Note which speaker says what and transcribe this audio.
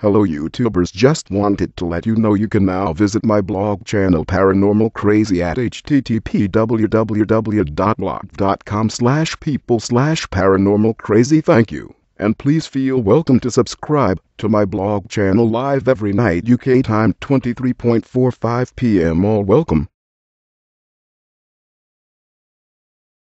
Speaker 1: Hello YouTubers just wanted to let you know you can now visit my blog channel Paranormal Crazy at http www.blog.com slash people slash paranormal crazy thank you. And please feel welcome to subscribe to my blog channel live every night UK time 23.45 pm all welcome.